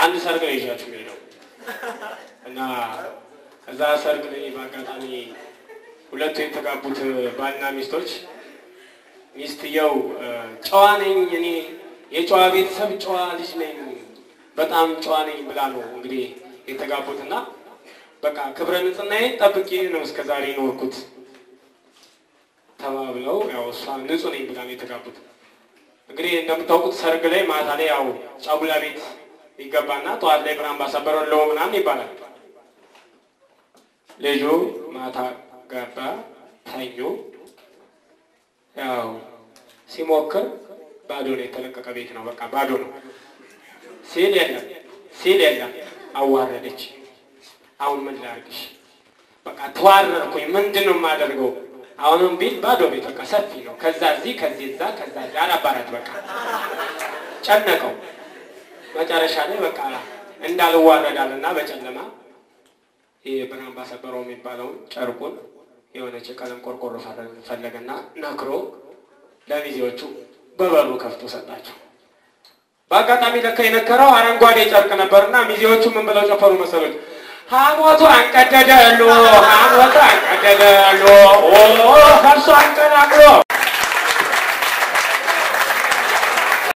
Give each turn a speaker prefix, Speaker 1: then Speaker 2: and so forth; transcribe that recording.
Speaker 1: አንድ ሰርግ ነው ይዣችሁ ሄደው እና እዛ ሰርግ ላይ በአጋጣሚ ሁለቱ የተጋቡት ባልና ሚስቶች ሚስትየው ጨዋ ነኝ እኔ የጨዋ ቤተሰብ ጨዋ ልጅ ነኝ በጣም ጨዋ ነኝ ብላ ነው እንግዲህ የተጋቡትና በቃ ክብረ ንጽሕናዬን ጠብቄ ነው እስከ ዛሬ ኖርኩት ተባብለው ያው እሷ ንጹሕ ነኝ ብላ ነው የተጋቡት። እንግዲህ እንደምታውቁት ሰርግ ላይ ማታ ላይ ያው ጫጉላ ቤት ይገባና ጠዋት ላይ ብርሃን ባሳበረለው ምናምን ይባላል። ልጁ ማታ ገባ ተኙ። ያው ሲሞክር ባዶ ነው፣ የተለቀቀ ቤት ነው። በቃ ባዶ ነው ሲል የለም ሲል የለም። አዋረደች። አሁን ምን ላድርግሽ? በቃ ተዋረድኩኝ። ምንድን ነው የማደርገው? አሁንም ቢል ባዶ ቤት በቃ ሰፊ ነው። ከዛ እዚህ ከዚህ እዛ ከዛ እዛ አላባራት በቃ ጨነቀው። መጨረሻ ላይ በቃ እንዳልዋረዳልና በጨለማ ይህ ብርሃን ባሰበረው የሚባለውን ጨርቁን የሆነች የቀለም ቆርቆሮ ፈለገና ነክሮ ለሚዜዎቹ በበሩ ከፍቶ ሰጣቸው። በአጋጣሚ ለካ የነከረው አረንጓዴ ጨርቅ ነበርና ሚዜዎቹ ምን ብለው ጨፈሩ መሰሎች? ሐሞቱ አንቀደደሉ ሐሞቱ አንቀደደሉ